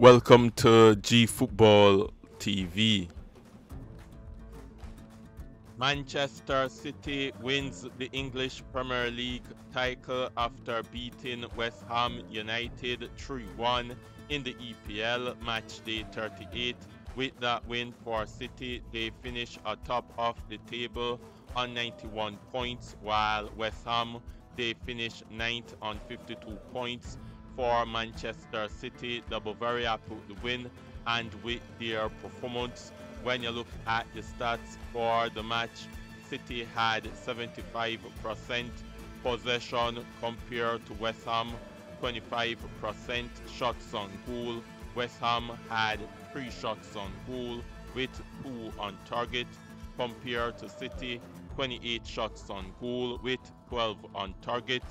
Welcome to G Football TV. Manchester City wins the English Premier League title after beating West Ham United 3 1 in the EPL match day 38. With that win for City, they finish atop of the table on 91 points, while West Ham they finish ninth on 52 points. For Manchester City, the Bavaria put the win, and with their performance, when you look at the stats for the match, City had 75% possession compared to West Ham 25% shots on goal. West Ham had 3 shots on goal with 2 on target compared to City 28 shots on goal with 12 on target.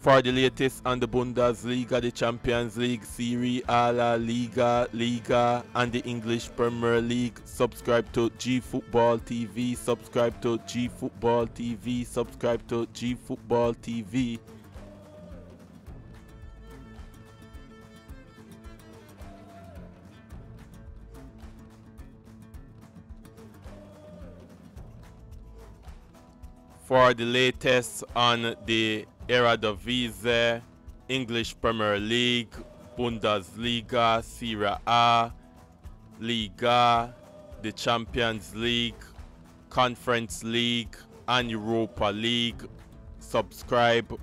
For the latest on the Bundesliga, the Champions League, Serie A, La Liga, Liga, and the English Premier League, subscribe to G Football TV, subscribe to G Football TV, subscribe to G Football TV. For the latest on the Eredivisie, English Premier League, Bundesliga, Serie A, Liga, the Champions League, Conference League, and Europa League. Subscribe